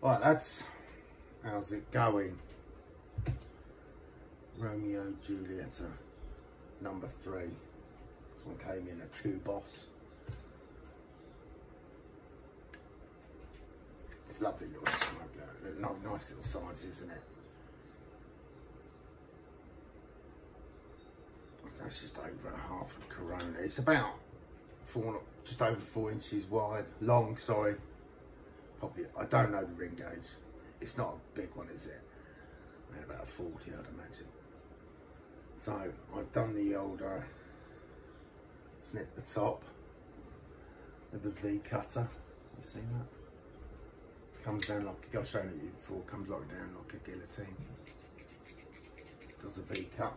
Right, that's how's it going? Romeo Julieta, number three. This one came in a tubos. It's lovely little nice little size, isn't it? That's just over a half a Corona. It's about four, just over four inches wide, long, sorry. Probably, I don't know the ring gauge. It's not a big one, is it? Maybe about a 40, I'd imagine. So I've done the old uh, snip the top with the V cutter. You see that? Comes down like, I've shown it before, comes like down like a guillotine. Does a V cut.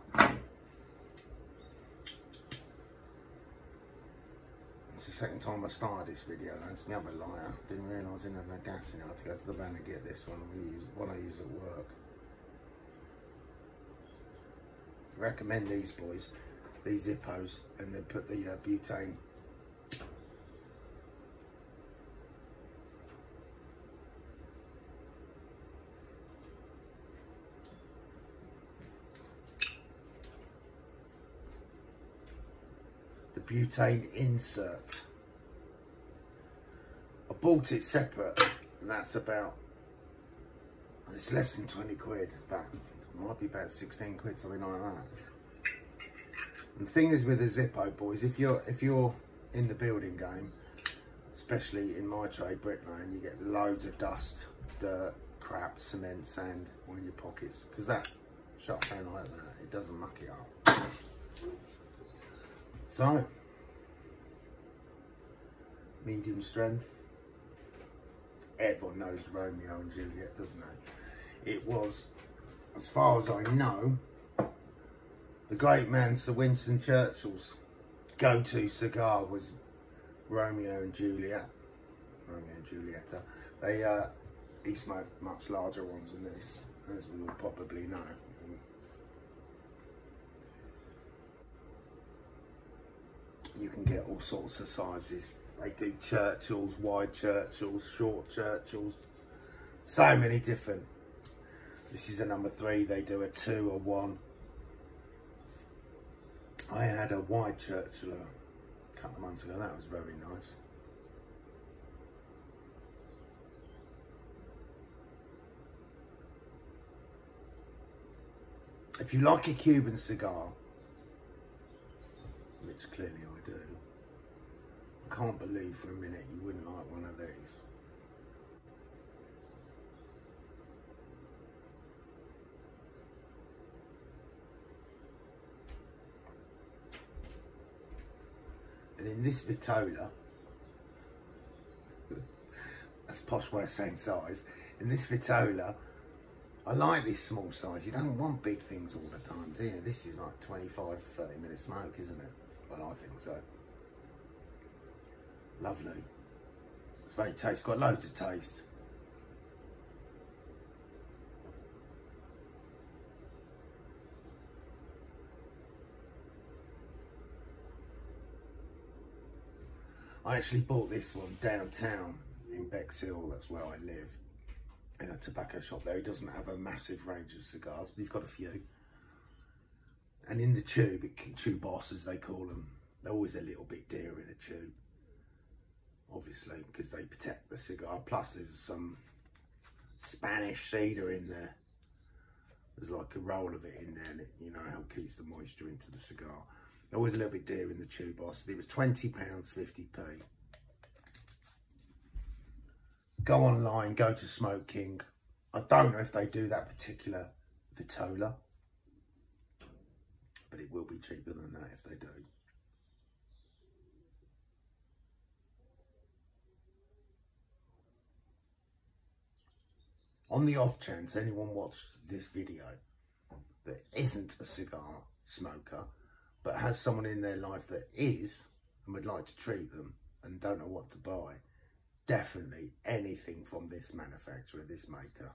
It's the second time I started this video, I'm a liar. Didn't realise I didn't have no gas in it. I had to go to the van and get this one. We use one I use at work. Recommend these boys, these Zippos, and then put the uh, butane The butane insert. Bought it separate and that's about, it's less than 20 quid, that might be about 16 quid, something like that. And the thing is with the Zippo boys, if you're, if you're in the building game, especially in my trade, bricklaying, you get loads of dust, dirt, crap, cement, sand all in your pockets because that shuts down like that, it doesn't muck it up. So, medium strength. Everyone knows Romeo and Juliet, doesn't it? It was, as far as I know, the great man Sir Winston Churchill's go-to cigar was Romeo and Juliet. Romeo and Julieta. They, uh, he smoked much larger ones than this, as we all probably know. You can get all sorts of sizes. They do Churchills, wide Churchills, short Churchills, so many different. This is a number three, they do a two, a one. I had a wide Churchill a couple of months ago, that was very nice. If you like a Cuban cigar, which clearly I do, can't believe for a minute you wouldn't like one of these. And in this Vitola, that's posh way of saying size, in this Vitola, I like this small size. You don't want big things all the time, do you? This is like 25, 30 minute smoke, isn't it? Well, I think so. Lovely. It's very tasty, got loads of taste. I actually bought this one downtown in Bexhill, that's where I live, in a tobacco shop there. He doesn't have a massive range of cigars, but he's got a few. And in the tube, tubos as they call them, they're always a little bit dear in a tube obviously, because they protect the cigar. Plus, there's some Spanish cedar in there. There's like a roll of it in there, and it, you know, help keeps the moisture into the cigar. Always a little bit dear in the tube, boss. It was £20, 50p. Go online, go to Smoke King. I don't know if they do that particular Vitola, but it will be cheaper than that if they do. On the off chance anyone watched this video that isn't a cigar smoker, but has someone in their life that is and would like to treat them and don't know what to buy, definitely anything from this manufacturer, this maker,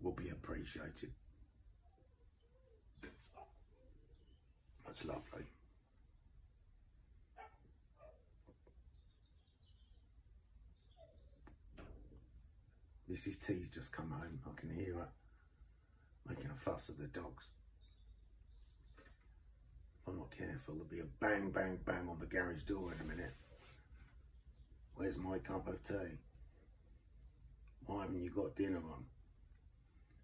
will be appreciated. That's lovely. Mrs. T's just come home. I can hear her making a fuss of the dogs. If I'm not careful, there'll be a bang, bang, bang on the garage door in a minute. Where's my cup of tea? Why haven't you got dinner on?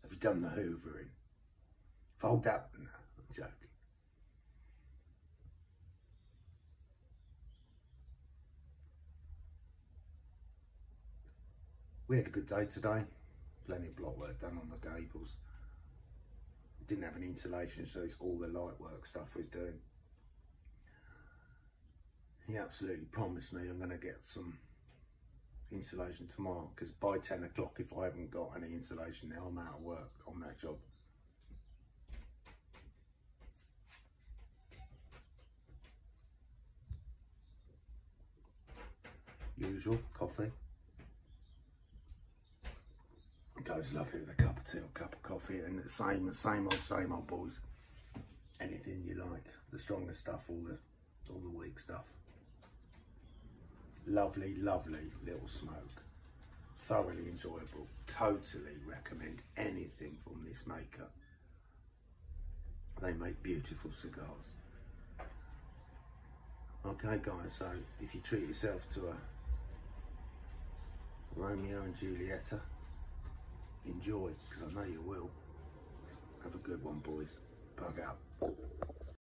Have you done the hoovering? Fold up? No, I'm joking. We had a good day today. Plenty of block work done on the gables. Didn't have any insulation, so it's all the light work stuff was doing. He absolutely promised me I'm going to get some insulation tomorrow because by 10 o'clock, if I haven't got any insulation now, I'm out of work on that job. Usual coffee. Goes lovely with a cup of tea or a cup of coffee and the same, same old, same old boys. Anything you like, the strongest stuff, all the, all the weak stuff. Lovely, lovely little smoke. Thoroughly enjoyable. Totally recommend anything from this maker. They make beautiful cigars. Okay guys, so if you treat yourself to a Romeo and Julieta, enjoy, because I know you will. Have a good one, boys. Bug out.